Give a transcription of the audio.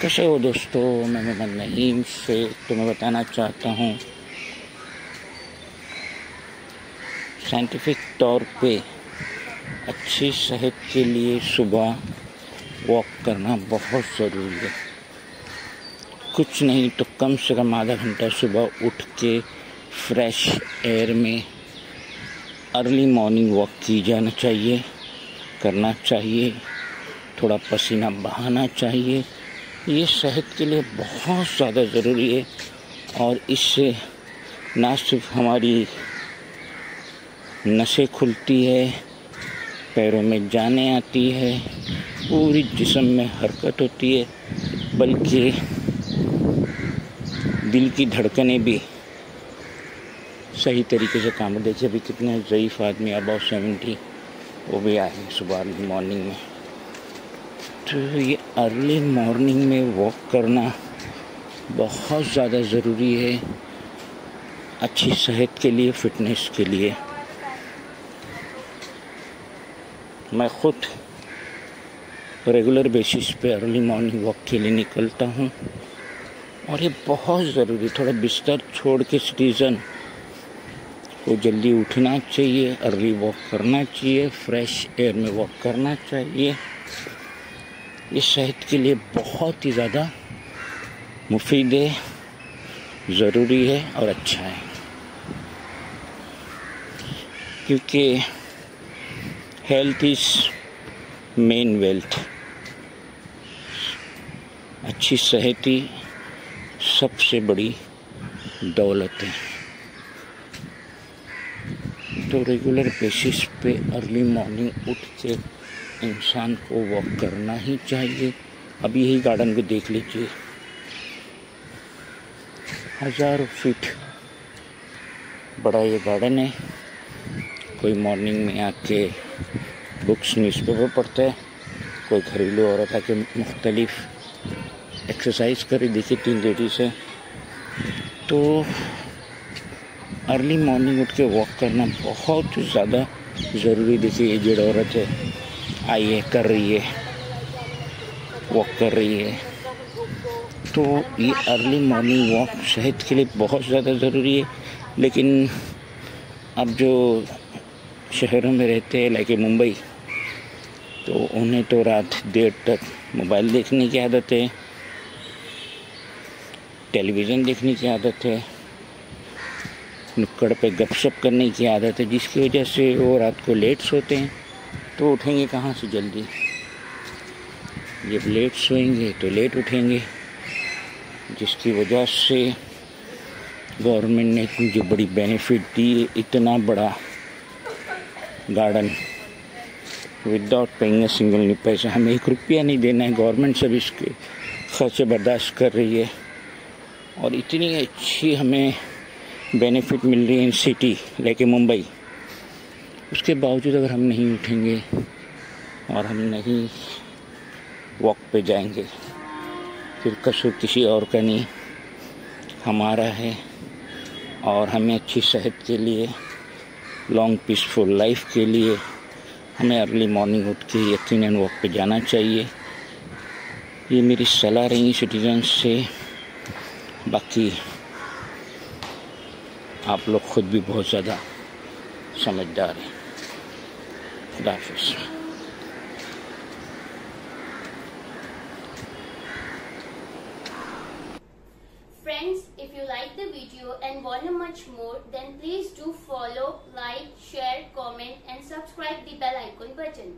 कैसे हो दोस्तों? मैं मोहम्मद नईम से तुम्हें बताना चाहता हूँ। साइंटिफिक तौर पे अच्छी सेहत के लिए सुबह वॉक करना बहुत ज़रूरी है। कुछ नहीं तो कम से कम आधा घंटा सुबह उठ के फ्रेश एयर में अर्ली मॉर्निंग वॉक की जाना चाहिए, करना चाहिए, थोड़ा पसीना बहाना चाहिए ये सेहत के लिए बहुत ज़्यादा ज़रूरी है और इससे ना सिर्फ़ हमारी नसें खुलती है, पैरों में जाने आती है, पूरी जिसम में हरकत होती है, बल्कि दिल की धड़कनें भी सही तरीके से काम देखिए अभी कितने ज़यीफ़ आदमी अबाउ सेवेंटी वो भी आए सुबह मॉर्निंग में। तो ये अर्ली मॉर्निंग में वॉक करना बहुत ज़्यादा ज़रूरी है, अच्छी सेहत के लिए फिटनेस के लिए। मैं ख़ुद रेगुलर बेसिस पे अर्ली मॉर्निंग वॉक के लिए निकलता हूँ और ये बहुत ज़रूरी, थोड़ा बिस्तर छोड़ के सिटीज़न को जल्दी उठना चाहिए अर्ली वॉक करना चाहिए फ्रेश एयर में वॉक करना चाहिए। ये सेहत के लिए बहुत ही ज़्यादा मुफीद है ज़रूरी है और अच्छा है। क्योंकि हेल्थ इज़ मेन वेल्थ अच्छी सेहत ही सबसे बड़ी दौलत है। तो रेगुलर बेसिस पे अर्ली मॉर्निंग उठ के इंसान को वॉक करना ही चाहिए। अभी यही गार्डन को देख लीजिए। हज़ारों फीट बड़ा ये गार्डन है। कोई मॉर्निंग में आके बुक्स न्यूज़पेपर पढ़ता है, कोई घरेलू औरत आके मुख्तलिफ़ एक्सरसाइज करी देखी तीन लेडी से तो अर्ली मॉर्निंग उठ के वॉक करना बहुत ज़्यादा ज़रूरी, देखिए एजेड औरत है। है कर रही है वॉक कर रही है तो ये अर्ली मॉर्निंग वॉक सेहत के लिए बहुत ज़्यादा ज़रूरी है, लेकिन अब जो शहरों में रहते हैं लाइक मुंबई तो उन्हें तो रात देर तक मोबाइल देखने की आदत है टेलीविज़न देखने की आदत है, नुक्कड़ पे गपशप करने की आदत है, जिसकी वजह से वो रात को लेट सोते हैं। तो उठेंगे कहाँ से जल्दी? जब लेट सोएँगे तो लेट उठेंगे, जिसकी वजह से गवर्नमेंट ने मुझे बड़ी बेनिफिट दी, इतना बड़ा garden. Without paying a single पैसा हमें एक रुपया नहीं देना है। गवर्नमेंट सब इसके खर्चे बर्दाश्त कर रही है। और इतनी अच्छी हमें बेनिफिट मिल रही है इन सिटी, लेके मुंबई। उसके बावजूद अगर हम नहीं उठेंगे और हम नहीं वॉक पे जाएँगे, फिर कसूर किसी और का नहीं। हमारा है और हमें अच्छी सेहत के लिए लॉन्ग पीसफुल लाइफ के लिए, हमें अर्ली मॉर्निंग उठ के यकीन वॉक पे जाना चाहिए। ये मेरी सलाह रही सिटीजन से। बाकी आप लोग खुद भी बहुत ज़्यादा ಸಮಜ್ಜಾರಿ ಡಾಫೀಸ್ Friends, if you like the video and want much more, then please do follow, like, share, comment and subscribe the bell icon button.